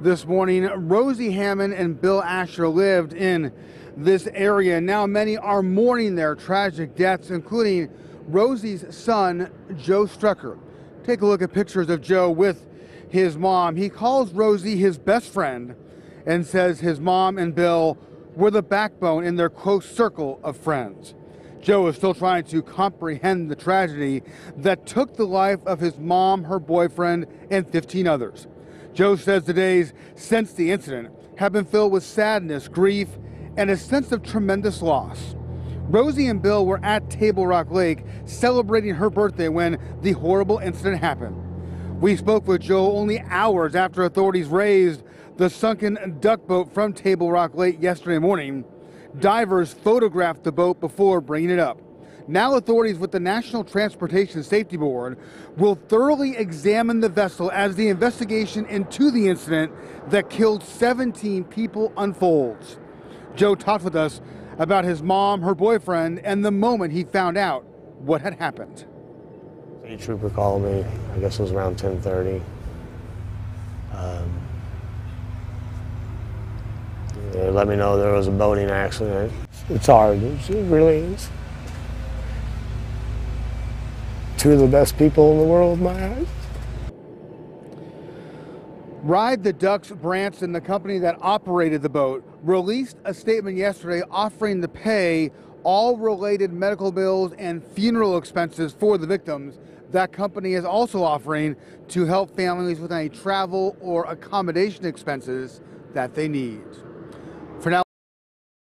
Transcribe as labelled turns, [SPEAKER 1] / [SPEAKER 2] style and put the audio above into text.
[SPEAKER 1] this morning. Rosie Hamann and Bill Asher lived in this area. Now many are mourning their tragic deaths, including Rosie's son, Joe Strucker. Take a look at pictures of Joe with his mom. He calls Rosie his best friend and says his mom and Bill were the backbone in their close circle of friends. Joe is still trying to comprehend the tragedy that took the life of his mom, her boyfriend, and 15 others. Joe says the days since the incident have been filled with sadness, grief, and a sense of tremendous loss. Rosie and Bill were at Table Rock Lake celebrating her birthday when the horrible incident happened. We spoke with Joe only hours after authorities raised the sunken duck boat from Table Rock Lake yesterday morning. Divers photographed the boat before bringing it up. Now authorities with the National Transportation Safety Board will thoroughly examine the vessel as the investigation into the incident that killed 17 people unfolds. Joe talked with us about his mom, her boyfriend, and the moment he found out what had happened.
[SPEAKER 2] A trooper called me, I guess it was around 1030. Um, they let me know there was a boating accident. It's hard, it really is. Two of the best people in the world in my eyes.
[SPEAKER 1] Ride the Ducks Branson, the company that operated the boat, released a statement yesterday offering to pay all related medical bills and funeral expenses for the victims. That company is also offering to help families with any travel or accommodation expenses that they need.